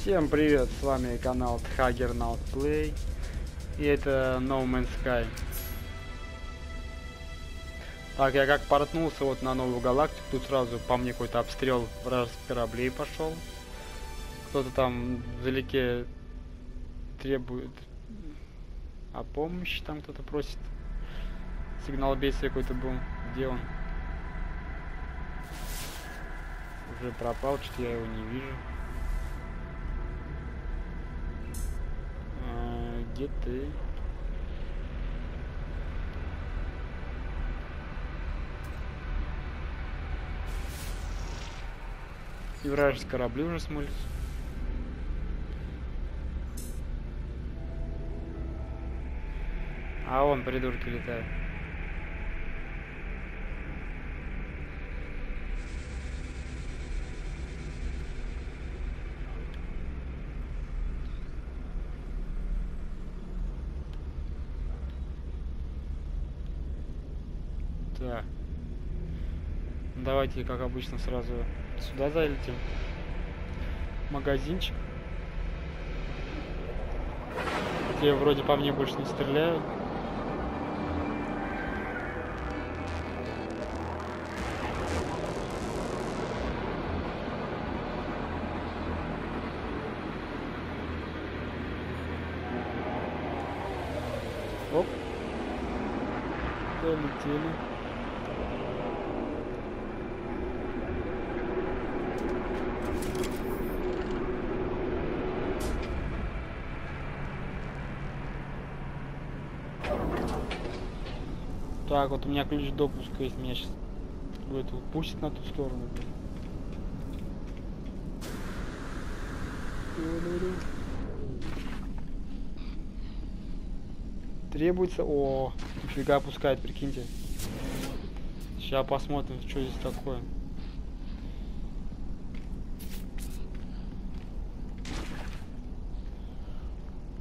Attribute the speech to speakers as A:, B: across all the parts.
A: Всем привет, с вами канал Thager Play и это No Man's Sky. Так, я как портнулся вот на новую галактику, тут сразу по мне какой-то обстрел вражеских кораблей пошел. Кто-то там вдалеке требует о помощи, там кто-то просит. Сигнал бедствия какой-то был. Где он? Уже пропал, что я его не вижу. А, где ты? И вражеские корабли уже смылись. А он, придурки, летает. Так. Давайте, как обычно, сразу сюда залетим. Магазинчик. Где вроде по мне больше не стреляют. Оп. Долетели. Так, вот у меня ключ допуска есть, меня сейчас эту пустит на ту сторону. Требуется... О, нифига пускает, прикиньте. Сейчас посмотрим, что здесь такое.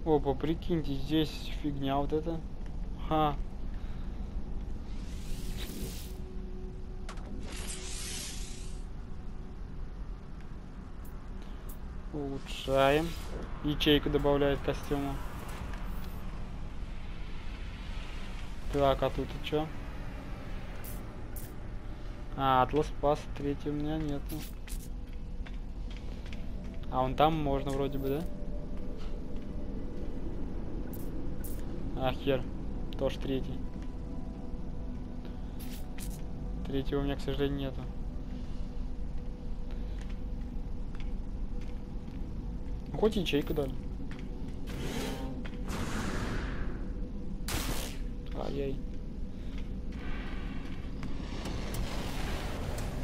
A: Опа, прикиньте, здесь фигня вот это. Ха. Улучшаем. Ячейку добавляет костюму. Так, а тут и чё? А, Атлас Пас, третий у меня нету. А он там можно вроде бы, да? А, хер. Тоже третий. Третьего у меня, к сожалению, нету. Хоть ячейку дали. Ай-яй.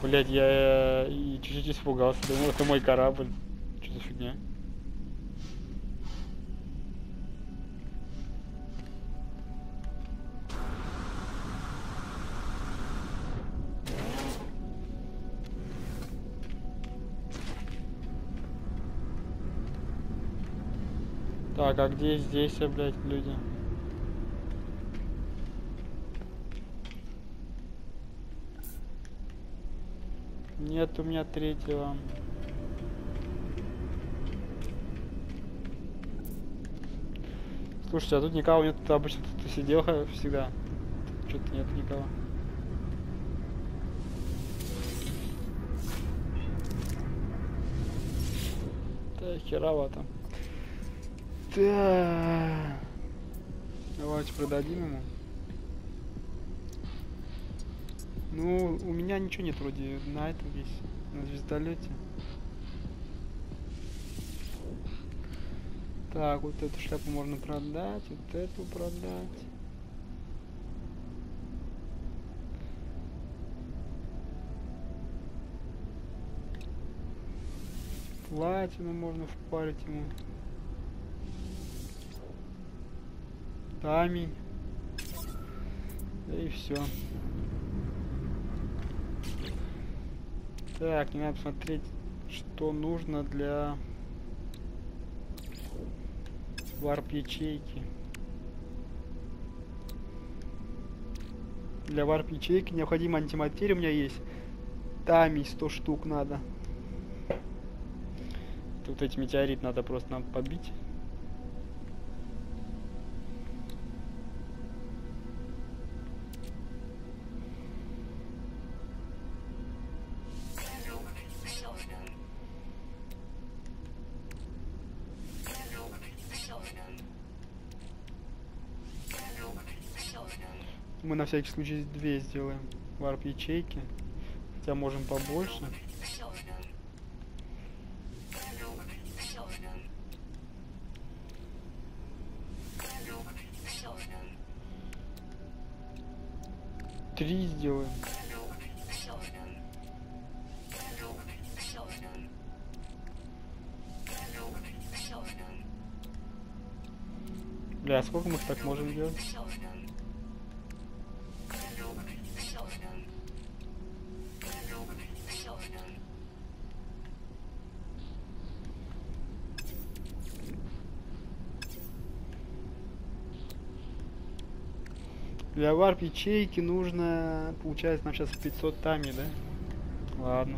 A: Блять, я э, чуть-чуть испугался. Думал, это мой корабль. Что за фигня? Так, а где здесь, а, блядь, люди? Нет у меня третьего. Слушайте, а тут никого нет, тут обычно тут сидел всегда. Что-то нет никого. Да, херовато. Да. Давайте продадим ему. Ну, у меня ничего нет вроде на этом есть, на звездолете. Так, вот эту шляпу можно продать, вот эту продать. Платину можно впарить ему. Камень. Да и все. Так, мне надо посмотреть, что нужно для варп ячейки. Для варп ячейки необходима антиматерия у меня есть. Тамий 100 штук надо. Тут эти метеорит надо просто нам побить. Мы на всякий случай две сделаем варп ячейки. Хотя можем побольше. Три сделаем. Бля, а сколько мы так можем делать? Для варп ячейки нужно, получается, нам сейчас 500 тами, да? Ладно.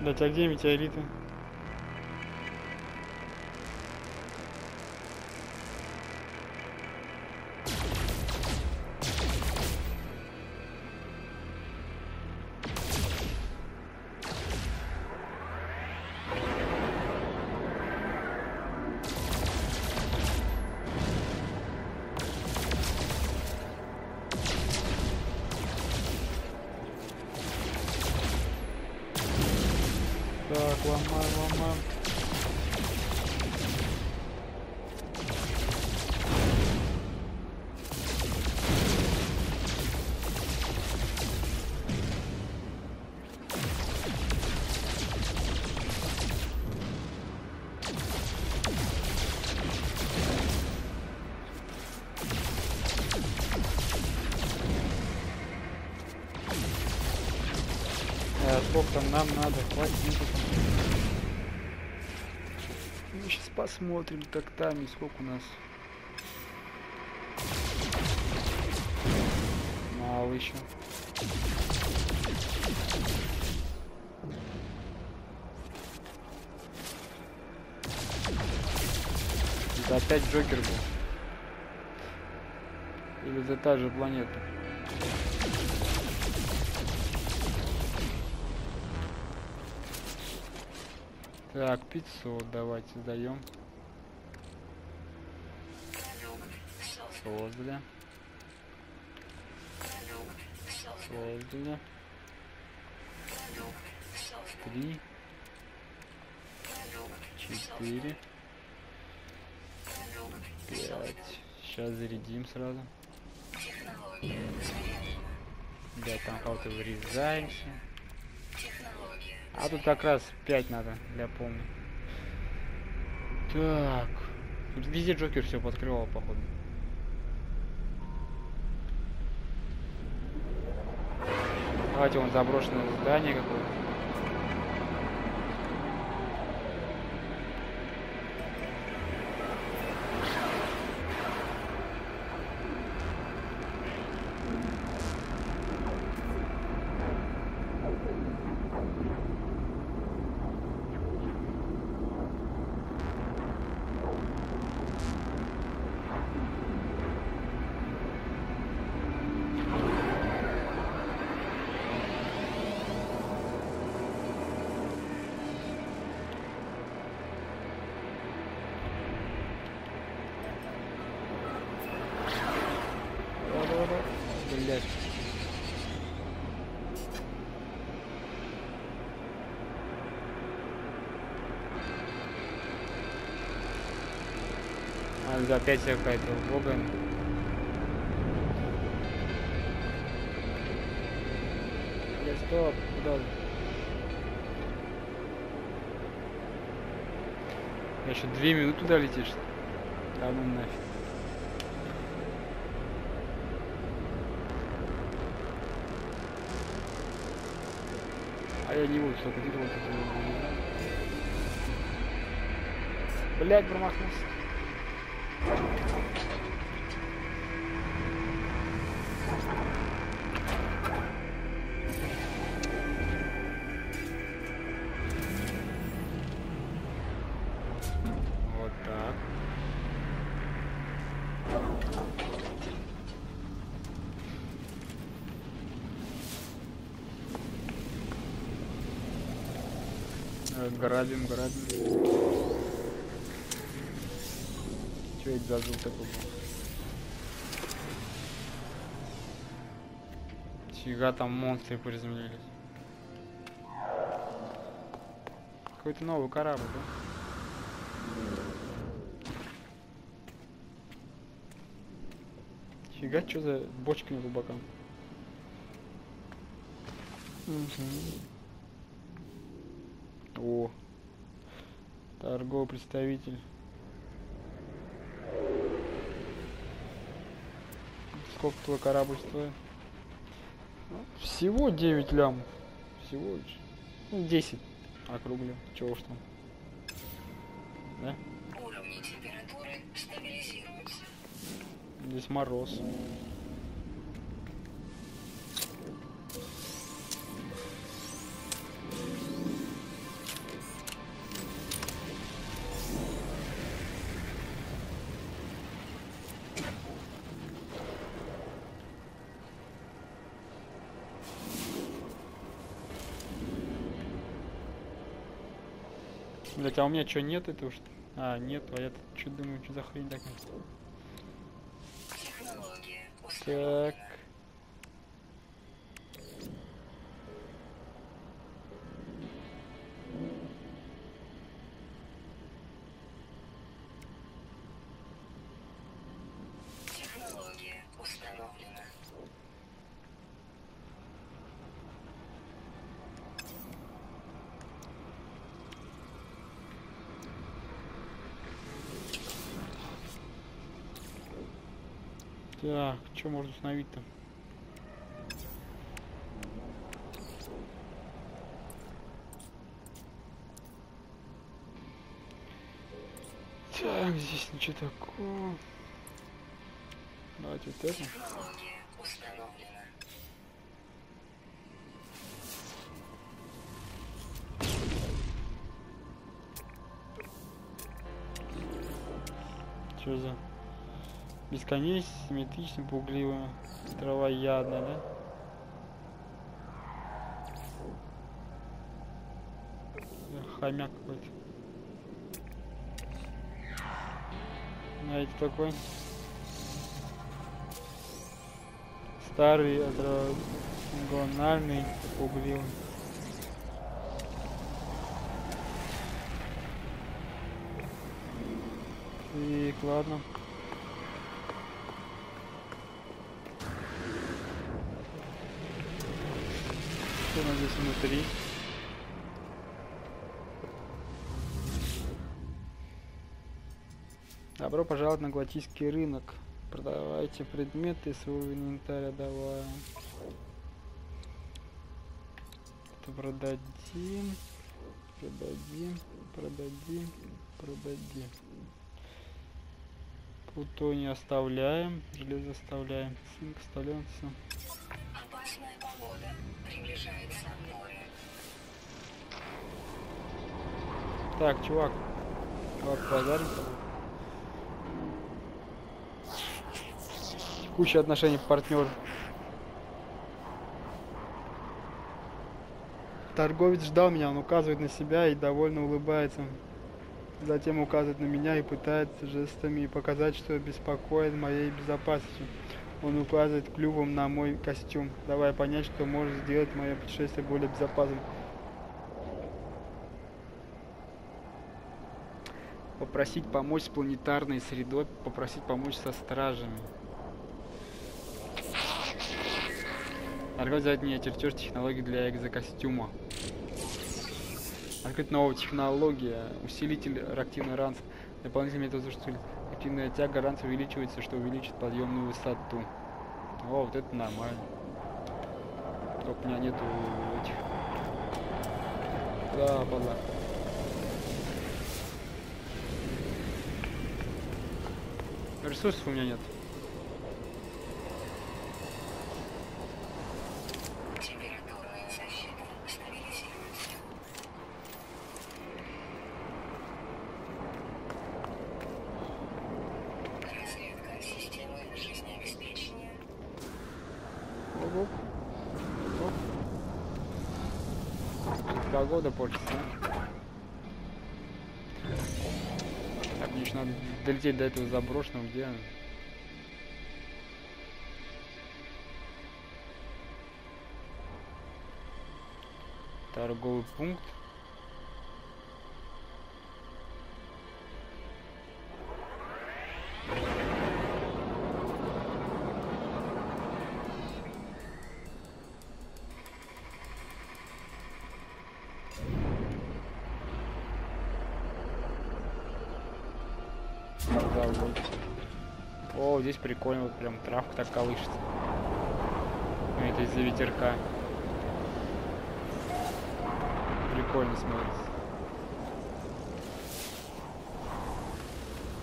A: Да, а где метеориты? Сейчас посмотрим, как там и сколько у нас. Мало еще. Это опять Джокер был. Или это та же планета? Так, 500 давайте сдаем. Создали. Создали. Три. Четыре. Пять. Сейчас зарядим сразу. Да, там кого-то вырезаемся. А тут как раз 5 надо для помни. Так. Везде Джокер все подкрывал, походу. Давайте вон заброшенное здание какое-то. Да-да-да. Блять. А, да, опять какая-то бога. Бля, стоп, куда? он? Еще две минуты туда летишь. Да ну нафиг. А я не буду сфотографировать это. Блять, промахнулся. Вот так. Э, Грабим, грабим. Че это за такой был? Фига там монстры приземлились. Какой-то новый корабль, да? Фига, что за бочками по бокам? О, торговый представитель. Сколько твой корабль стоит? Всего 9 лямов. Всего лишь. Ну, 10 округлю. Чего уж там. Да?
B: Уровни температуры стабилизируются.
A: Здесь мороз. Блять, а у меня что нет этого что? А, нет, а я что думаю, что за хрень такая? Так. Так, что можно установить-то? Так, здесь ничего такого. Давайте вот это. Бесконечность, симметрично, пугливая, травоядная, да? Э, Хомяк какой-то. Знаете, такой. Старый, адрогональный, пугливый. И ладно. Что у нас здесь внутри? Добро пожаловать на Галатийский рынок. Продавайте предметы своего инвентаря, давай. Это продадим. Продадим. Продадим. Продадим. Плутоний оставляем. Железо оставляем. Цинк оставляем. Все. Так, чувак. Давай базарим. Текущие отношения партнер. Торговец ждал меня, он указывает на себя и довольно улыбается. Затем указывает на меня и пытается жестами показать, что беспокоит моей безопасностью. Он указывает клювом на мой костюм, давая понять, что может сделать мое путешествие более безопасным. Попросить помочь с планетарной средой, попросить помочь со стражами. Дает мне чертеж технологий для экзокостюма. Открыть новая технология, усилитель реактивный ранц. Дополнительный метод. Реактивная тяга ранца увеличивается, что увеличит подъемную высоту. О, вот это нормально. Только у меня нету этих. Да, пода. Ресурсов у меня нет. Долететь до этого заброшенного, где? Торговый пункт. Завод. О, здесь прикольно, вот прям травка так колышется. Ну, Это из-за ветерка. Прикольно смотрится.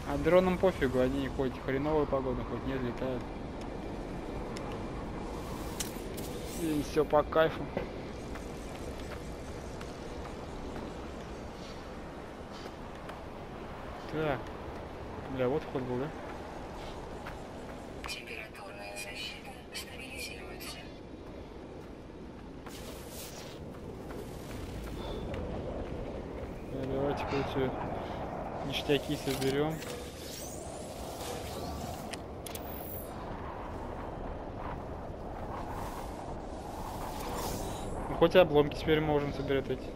A: А дронам пофигу, они хоть хреновая погода, хоть нет, летают. И все по кайфу. Так. Бля, вот вход был, да?
B: Температурная защита стабилизируется.
A: Да, давайте короче ништяки соберем. Ну, хоть обломки теперь можем собирать эти.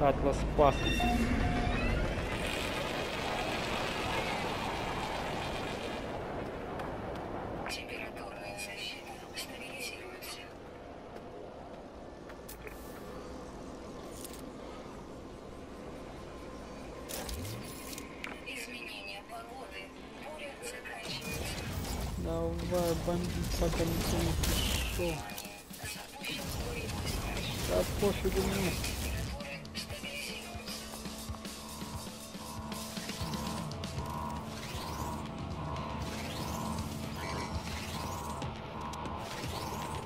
B: Буря заканчивается.
A: Давай, бомбить, пока никто не пришел. Да пофигу мне.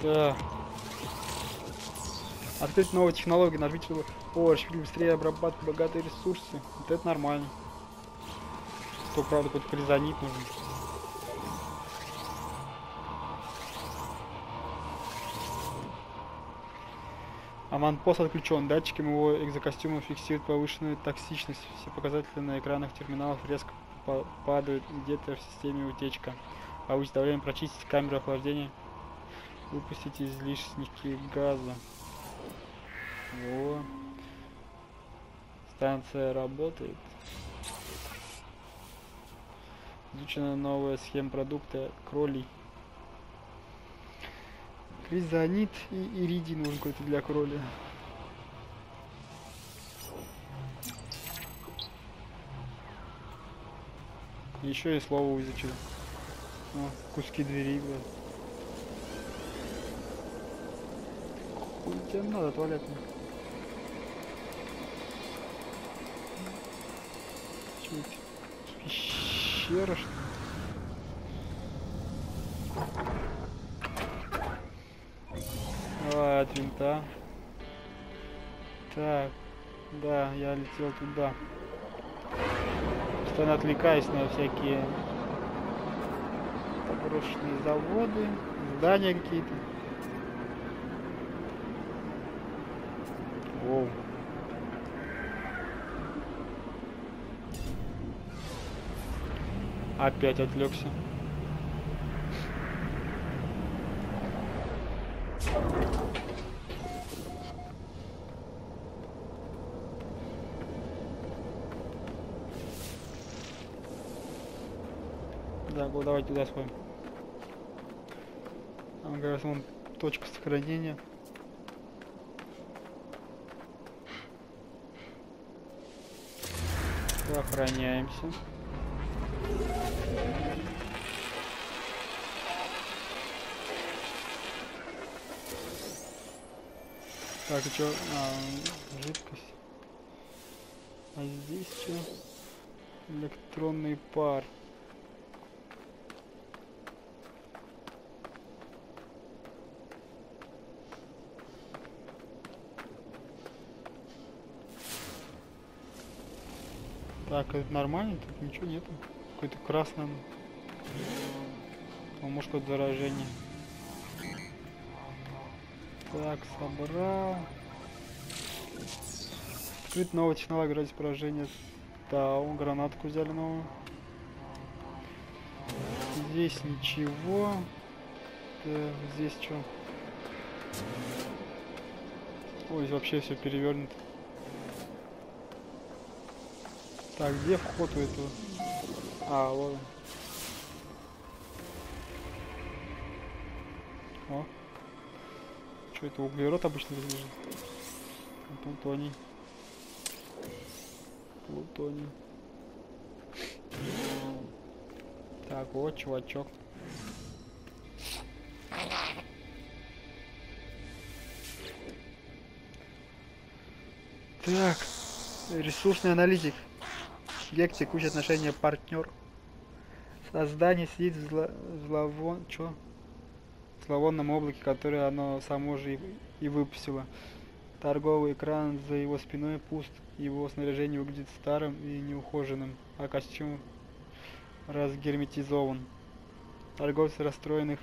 A: Да. Открыть новые технологии, нажмите, чтобы быстрее обрабатывать богатые ресурсы. Вот это нормально. Только, правда, какой-то кризонит нужен. Аванпост отключен. Датчики моего экзокостюма фиксируют повышенную токсичность. Все показатели на экранах терминалов резко па- падают. Где-то в системе утечка. Повысить давление, прочистить камеру охлаждения. Выпустить излишники газа. Во. Станция работает. Изучена новая схема продукта кролей. Кризонит и иридий нужен какой-то для кроли. Еще и слово изучил. О, куски двери, блядь. Тебе надо, туалетный. Чё это? Пещера, что? Давай от винта. Так, да, я летел туда. Постоянно отвлекаюсь на всякие заброшенные заводы, здания какие-то. Воу. Опять отвлекся. Да, вот давайте туда сходим. Там раз вон Точка сохранения. Сохраняемся. Так, что? А, жидкость. А здесь что? Электронный пар. Так, это нормально? Тут ничего нету. Какой-то красный. А может какое-то заражение. Так, собрал. Открыть новая технология ради поражения. Тау, гранатку взяли новую. Здесь ничего. Так, здесь что? Ой, вообще все перевернуто. Так, где вход у этого? А, ладно. О. Что это, углерод обычно лежит? А, Плутоний. Плутоний. Так, вот чувачок. Так, ресурсный аналитик. Гек, текущее отношение партнер. Создание сидит в зло... зловон... Чё? В зловонном облаке, которое оно само же и, и выпустило. Торговый экран за его спиной пуст. Его снаряжение выглядит старым и неухоженным, а костюм разгерметизован. Торговец расстроенных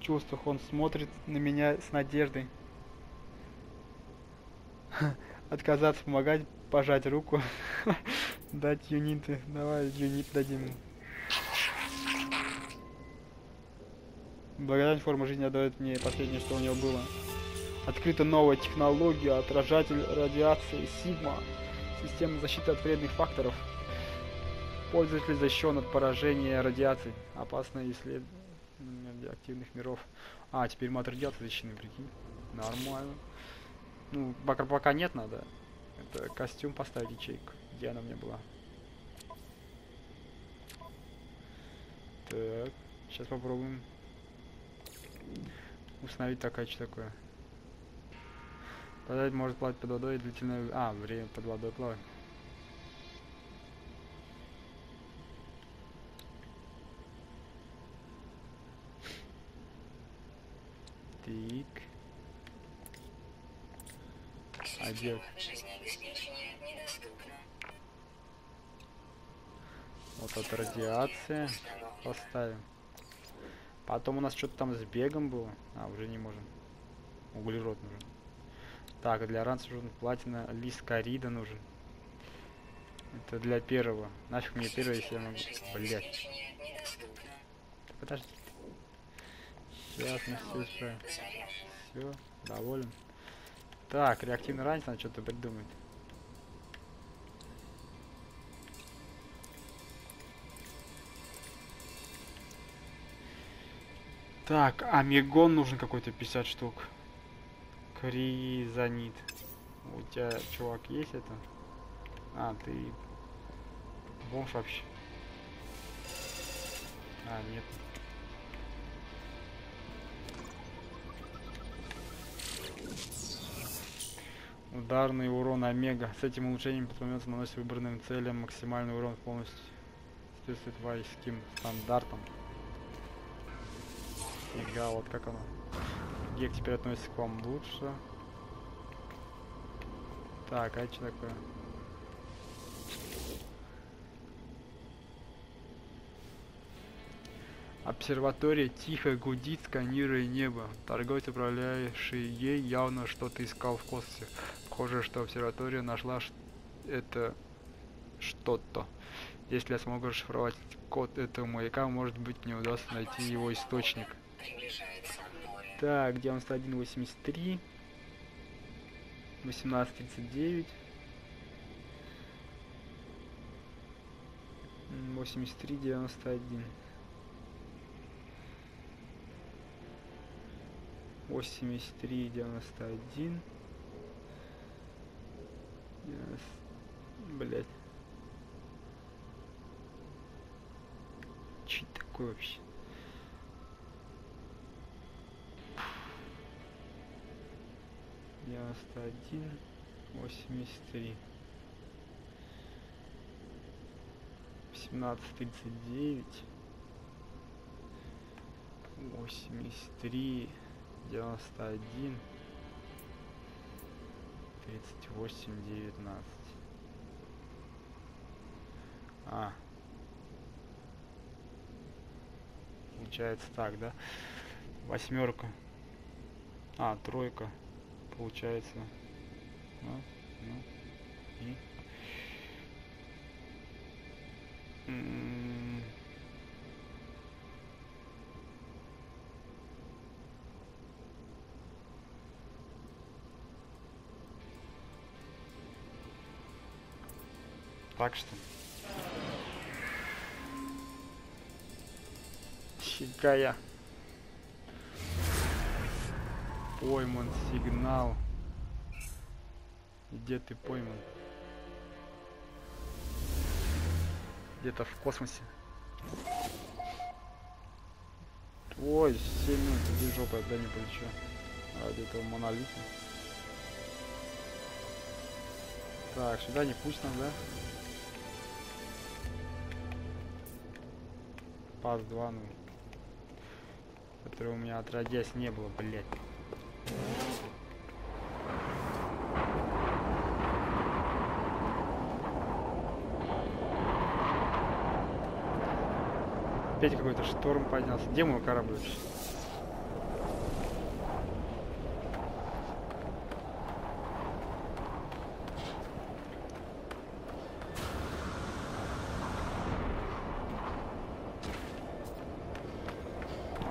A: чувствах. Он смотрит на меня с надеждой. Отказаться помогать, пожать руку, дать юниты. Давай юнит дадим. Благодарность форма жизни отдает мне последнее, что у него было. Открыта новая технология, отражатель радиации Сигма. Система защиты от вредных факторов. Пользователь защищен от поражения радиации. Опасное исследование радиоактивных миров. А, теперь мы от радиации защищены, прикинь. Нормально. Ну, пока, пока нет, надо. Это костюм поставить ячейку. Где она у меня была? Так, сейчас попробуем установить такая что такое. Подать может плавать под водой длительное... А, время под водой плавать. Так. Одет. Вот от радиации поставим. Потом у нас что-то там с бегом было. А, уже не можем. Углерод нужен. Так, для ранца нужен платина, лист корида нужен. Это для первого. Нафиг мне первое, если я могу... Блять. Подожди. Сейчас мы все исправим. Все, доволен. Так, реактивный ранец надо что-то придумать. Так, амигон нужен какой-то 50 штук. Кризанит. У тебя, чувак, есть это? А, ты бомж вообще. А, нет. Ударный урон омега. С этим улучшением патронет наносит выбранным целям максимальный урон полностью соответствует войским стандартам. Фига, вот как оно. Гек теперь относится к вам лучше. Так, а что такое? Обсерватория тихо гудит, сканируя небо. Торговец, управляющий ей, явно что-то искал в космосе. Похоже, что обсерватория нашла это что-то. Если я смогу расшифровать код этого маяка, может быть мне удастся найти его источник.
B: Приближается море.
A: Так, 91.83. 18.39. М, 83.91. 83, 91. Блять. Че это такое вообще? Девяносто один, восемьдесят три. Семнадцать тридцать девять. Восемьдесят три, девяносто один. Тридцать восемь, девятнадцать. А. Получается так, да? Восьмерка. А, тройка. Получается. Ну, ну, и. Так что. Фига Пойман сигнал. Где ты пойман? Где-то в космосе. Ой, 7 минут, иди жопой, да не полечу. Ради этого монолита. Так, сюда не пусть нам, да? Пас 2, ну. Который у меня отродясь не было, блядь. Опять какой-то шторм поднялся. Где мой корабль вообще?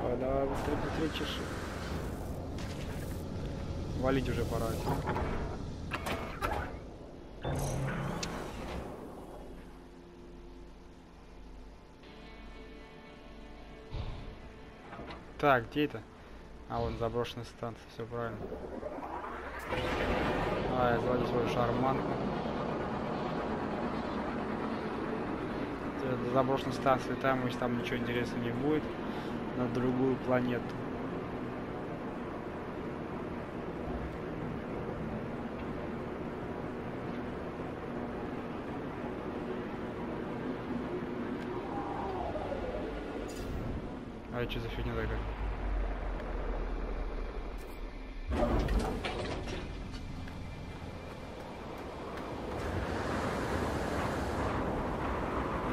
A: Давай, давай, быстрее, быстрее чеши. Валить уже пора. Так, где это? А, вон заброшенная станция, все правильно. А, я заводю свою шарманку. До заброшенной станции там, если там ничего интересного не будет, на другую планету. Что за фигня такая?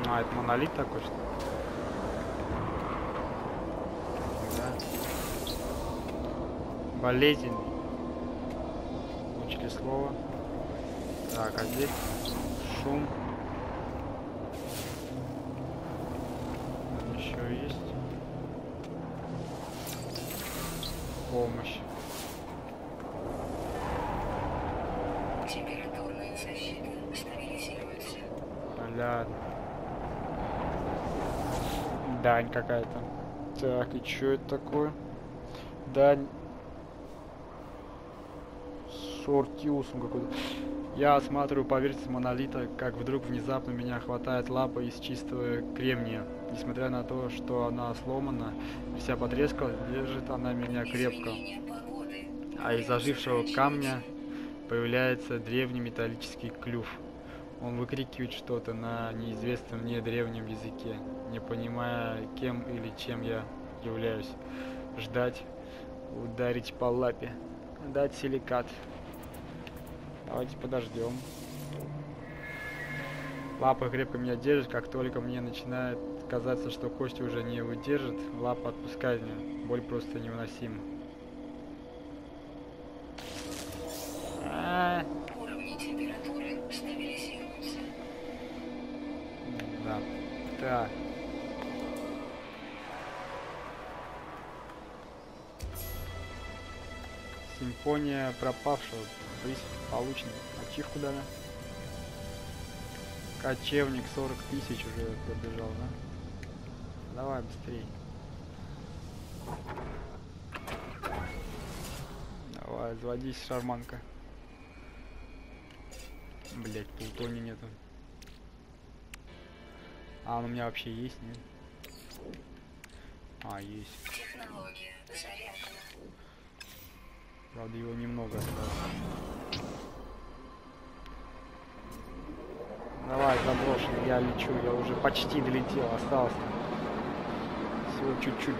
A: А, это монолит такой, что? Да. Болезненный. Учили слово. Так, а здесь шум. Какая-то. Так, и что это такое? Дань. Сортиусом какой-то. Я осматриваю поверхность монолита, как вдруг внезапно меня хватает лапа из чистого кремния. Несмотря на то, что она сломана, вся потрескалась, держит она меня крепко. А из ожившего камня появляется древний металлический клюв. Он выкрикивает что-то на неизвестном мне древнем языке, не понимая, кем или чем я являюсь. Ждать, ударить по лапе, дать силикат. Давайте подождем. Лапа крепко меня держит, как только мне начинает казаться, что кости уже не выдержат, лапа отпускает меня. Боль просто невыносима. А, Так. Симфония пропавшего. Приз получен. Ачивку дали. Кочевник 40 тысяч уже пробежал, да? Давай быстрей. Давай, заводись, шарманка. Блять, плутония нету. А, он у меня вообще есть, нет? А, есть.
B: Технология заряжена.
A: Правда, его немного осталось. Давай, заброшен, я лечу, я уже почти долетел, осталось всего чуть-чуть.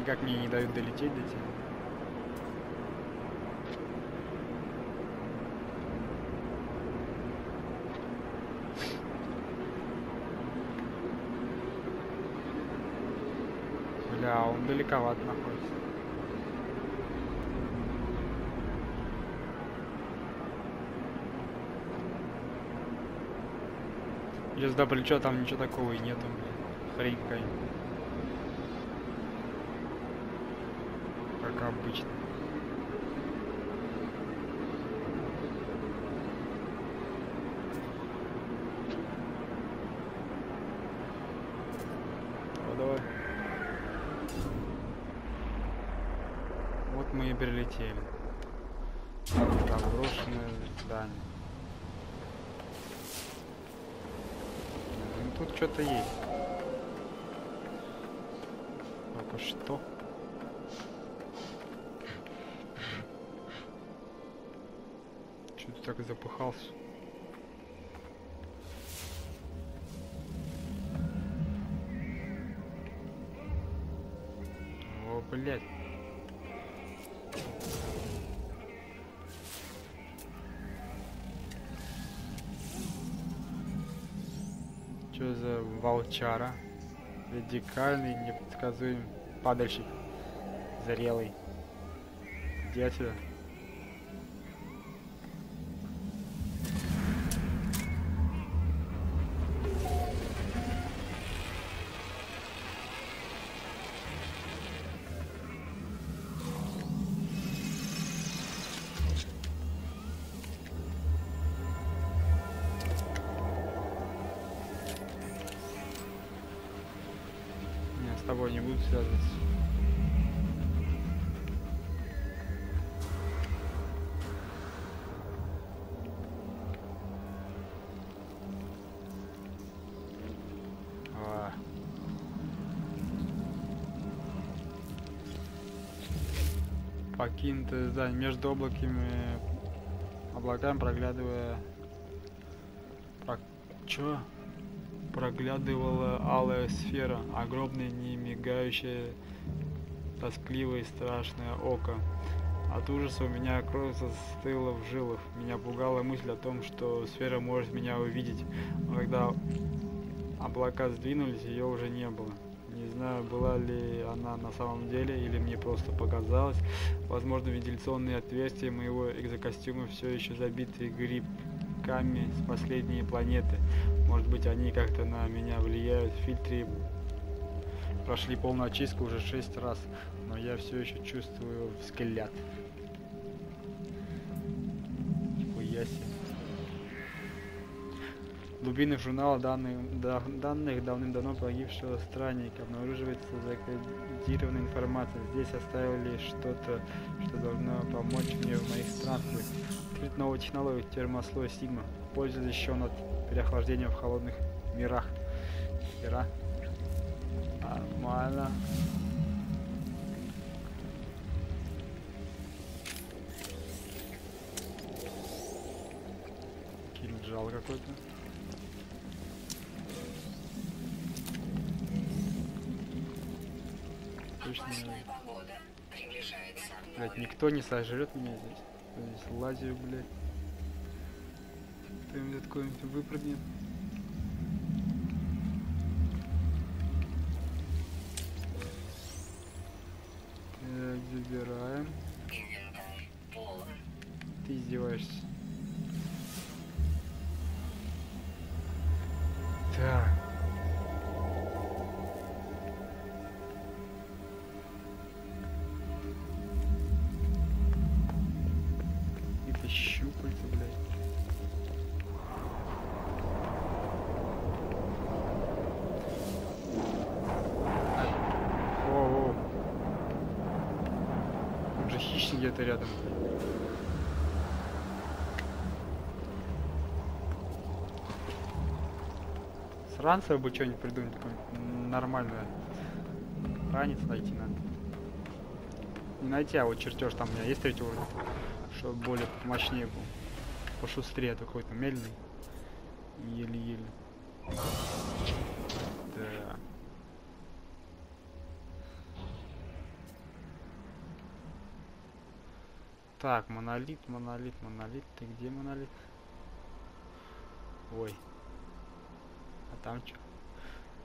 A: Никак мне не дают долететь до тебя. Бля, он далековато находится. Я сюда там ничего такого и нету, блин. Хрень какая Как обычно. Ну, давай. Прилетели. Заброшенное здание. Ну тут что-то есть. Только что? Что ты так запыхался? Волчара? Радикальный, непредсказуемый падальщик. Зрелый. Иди отсюда. Тобой не буду связываться. А. Покинутое здание между облаками облаками проглядывая Про... Чё? Проглядывала алая сфера, огромное, не мигающее, тоскливое и страшное око. От ужаса у меня кровь застыла в жилах. Меня пугала мысль о том, что сфера может меня увидеть. Но когда облака сдвинулись, ее уже не было. Не знаю, была ли она на самом деле или мне просто показалось. Возможно, вентиляционные отверстия моего экзокостюма все еще забиты грибками с последней планеты. Может быть, они как-то на меня влияют. В фильтре прошли полную очистку уже шесть раз, но я все еще чувствую взгляд. В глубинах журнала данных, да- данных давным-давно погибшего странника обнаруживается закодированная информация. Здесь оставили что-то, что должно помочь мне в моих странствиях. Открыть новую технологию термослой Сигма. Польза защищен от переохлаждения в холодных мирах. Хера. Нормально. Кинжал какой-то. Точно. Блять, никто не сожрет меня здесь. Здесь лазию, блядь. Кто-нибудь откуда-нибудь выпрыгнет. Так, забираем. Ты издеваешься. Так. Это щупальца, блядь. Где-то рядом. С ранцем бы что-нибудь придумать, нормальное. Ранец найти надо. Не найти, а вот чертеж там у меня есть третий уровень, чтобы более мощнее был. Пошустрее, а то какой-то медленный. Еле-еле. Да. Так, монолит, монолит, монолит. Ты где монолит? Ой. А там что?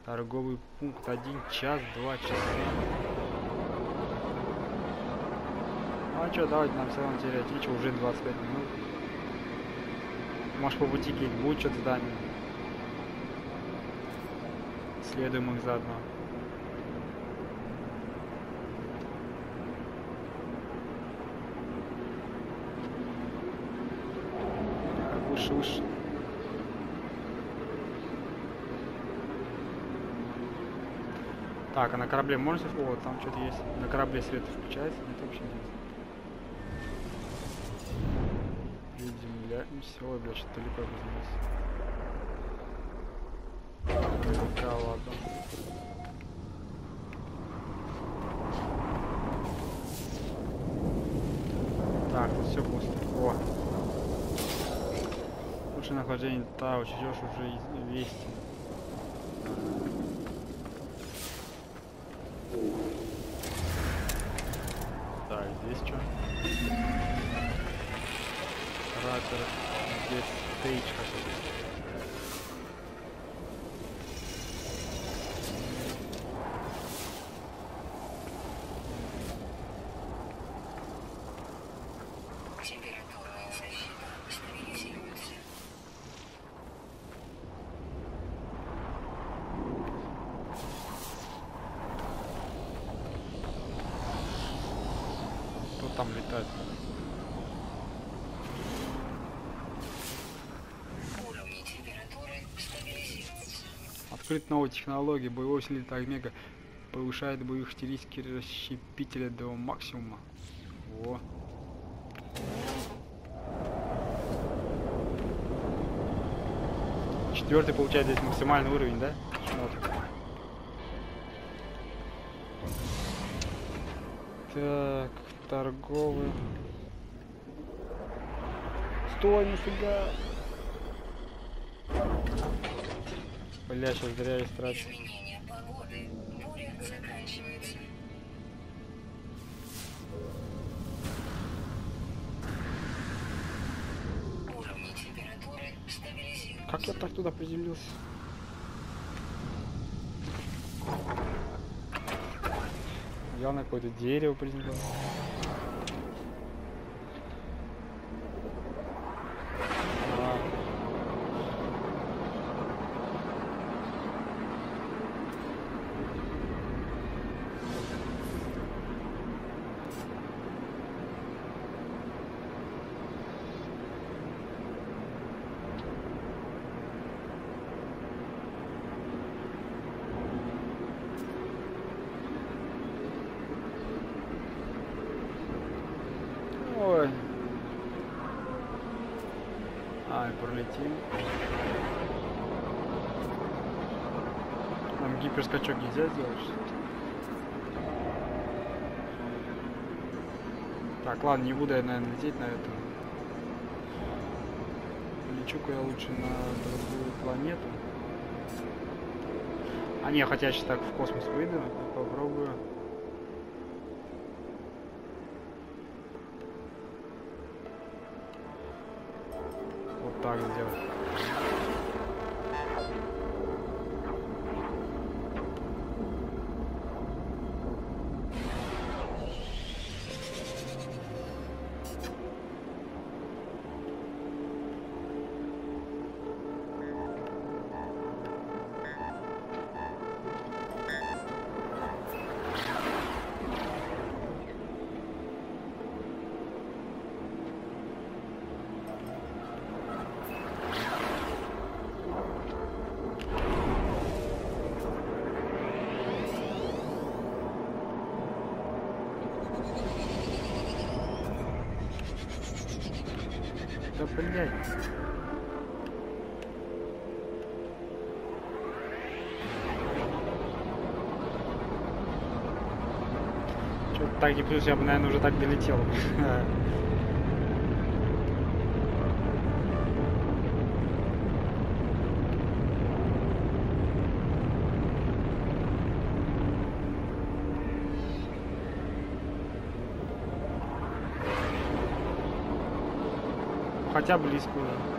A: Торговый пункт один час, два часа. Ну а что, давайте нам все равно терять. И что, уже 25 минут. Может по пути какие-нибудь будет что-то здание. Следуем их заодно. Так, Выше, выше. Так, а на корабле можно... О, там что-то есть. На корабле свет включается, это вообще интересно. Приземляемся. Ой, бля, что-то далеко приземлился. Да ладно. Так, все пусто. О. Лучше нахождение Тау, чертеж уже известен. Так, здесь что? Кратер. Здесь стейдж какой-то. Там
B: стабилизируются.
A: Открыть новые технологии. Боевой слит Омега повышает боевые характеристики расщепителя до максимума. Во. Четвертый получается здесь максимальный уровень, да? Смотрим. Так, торговый. Стой, нифига! Бля, сейчас зря
B: температуры стабилизируются.
A: Как я так туда приземлился? Я на какое-то дерево приземлился. А, Ой. Ай, пролетим. Нам гиперскачок нельзя сделать? Так, ладно, не буду я, наверное, лететь на эту. Лечу-ка я лучше на другую планету. А не, хотя я сейчас так в космос выйду, попробую. Вот так так и плюс я бы, наверное, уже так долетел. Хотя близко уже.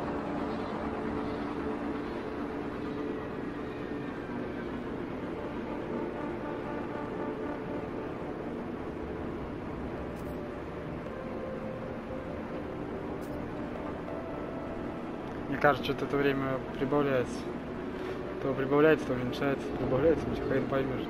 A: Кажется, что это время прибавляется. То прибавляется, то уменьшается, прибавляется, ничего хрен поймешь.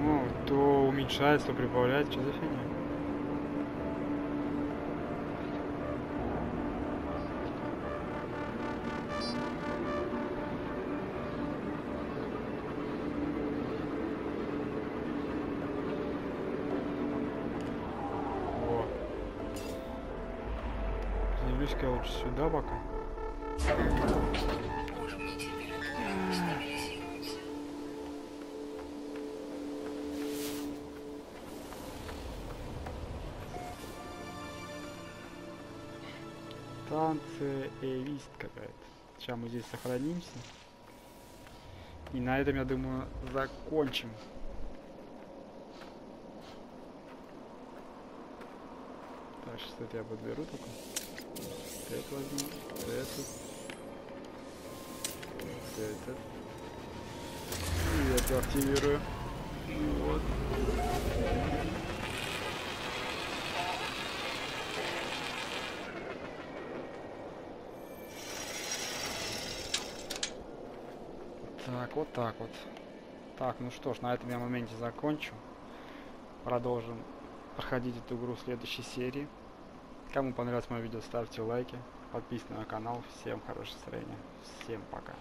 A: Ну, то уменьшается, то прибавляется, что за фигня? Заявлюсь-ка лучше сюда пока. Эвист какая-то. Сейчас мы здесь сохранимся. И на этом, я думаю, закончим. Так, сейчас это я подберу только. Это возьму. Вот этот. И это активирую. Вот. Так, вот так вот. Так, ну что ж, на этом я моменте закончу. Продолжим проходить эту игру в следующей серии. Кому понравилось мое видео, ставьте лайки, подписывайтесь на канал. Всем хорошего настроения. Всем пока.